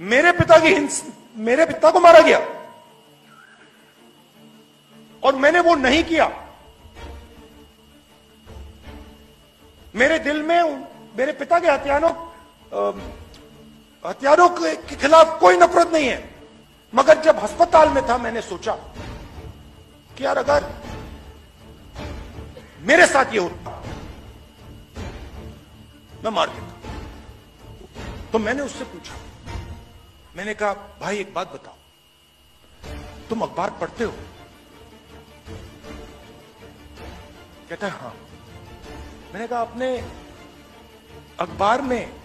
मेरे पिता की हिंस, मेरे पिता को मारा गया। और मैंने वो नहीं किया। मेरे दिल में, मेरे पिता के हथियारों हथियारों के खिलाफ कोई नफरत नहीं है। मगर जब अस्पताल में था, मैंने सोचा कि यार अगर मेरे साथ ये होता, मैं मार देता। तो मैंने उससे पूछा मैंने कहा, भाई, एक बात बताओ। तुम अखबार पढ़ते हो? कहता है, हाँ। मैंने कहा अपने अखबार में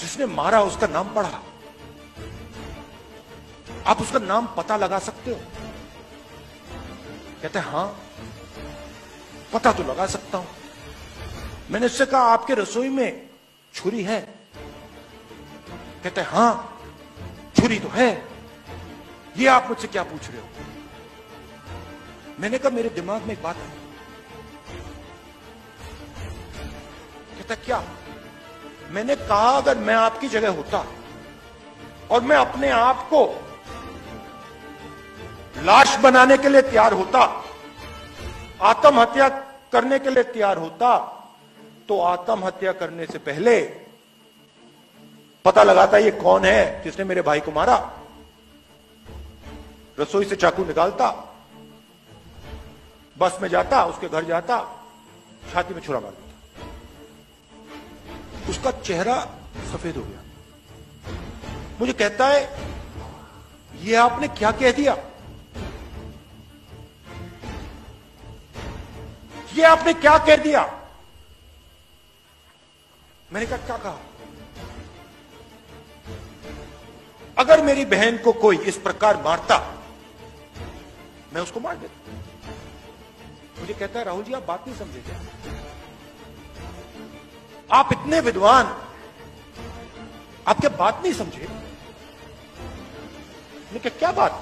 जिसने मारा उसका नाम पढ़ा? आप उसका नाम पता लगा सकते हो? कहते हाँ, पता तो लगा सकता हूँ। मैंने उससे कहा, आपके रसोई में छुरी है? कहते हैं, हाँ, छुरी तो है। ये आप मुझसे क्या पूछ रहे हो? मैंने कहा, मेरे दिमाग में एक बात है। कहता, क्या? मैंने कहा, अगर मैं आपकी जगह होता और मैं अपने आप को लाश बनाने के लिए तैयार होता, आत्महत्या करने के लिए तैयार होता तो आत्महत्या करने से पहले पता लगाता ये कौन है जिसने मेरे भाई को मारा। रसोई से चाकू निकालता, बस में जाता, उसके घर जाता, छाती में छुरा मार देता। उसका चेहरा सफ़ेद हो गया। मुझे कहता है, ये आपने क्या कह दिया? ये आपने क्या कह दिया? मैंने कहा, क्या कहा? अगर मेरी बहन को कोई इस प्रकार मारता, मैं उसको मार देता। मुझे कहता है, राहुल जी, आप बात नहीं समझे क्या? आप इतने विद्वान, आप क्या बात नहीं समझे? क्या क्या बात?